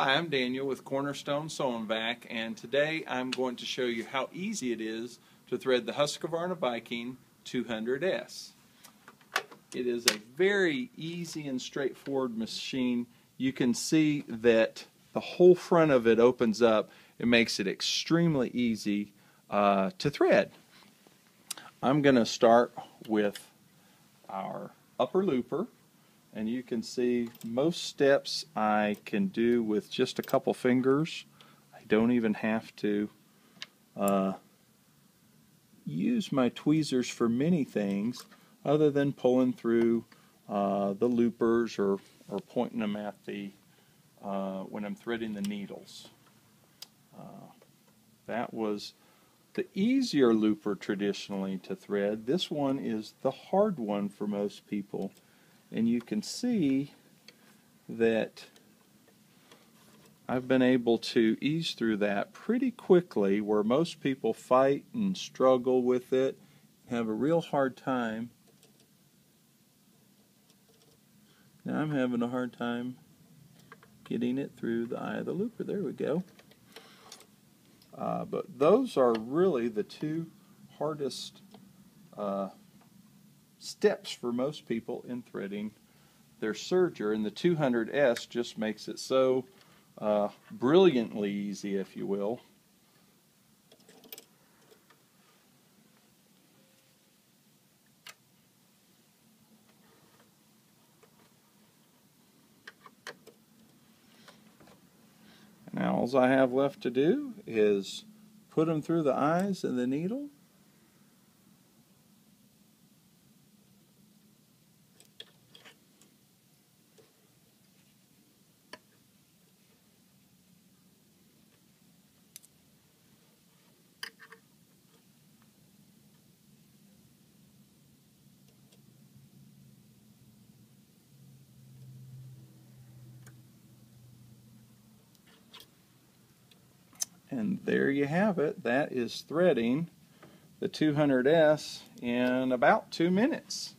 Hi, I'm Daniel with Cornerstone Sew and Vac, and today I'm going to show you how easy it is to thread the Husqvarna Viking 200S. It is a very easy and straightforward machine. You can see that the whole front of it opens up. It makes it extremely easy uh, to thread. I'm going to start with our upper looper and you can see most steps I can do with just a couple fingers. I don't even have to uh, use my tweezers for many things other than pulling through uh, the loopers or, or pointing them at the uh, when I'm threading the needles. Uh, that was the easier looper traditionally to thread. This one is the hard one for most people and you can see that I've been able to ease through that pretty quickly where most people fight and struggle with it have a real hard time. Now I'm having a hard time getting it through the eye of the looper. There we go. Uh, but those are really the two hardest uh, steps for most people in threading their serger, and the 200S just makes it so uh, brilliantly easy, if you will. Now all I have left to do is put them through the eyes of the needle And there you have it. That is threading the 200S in about two minutes.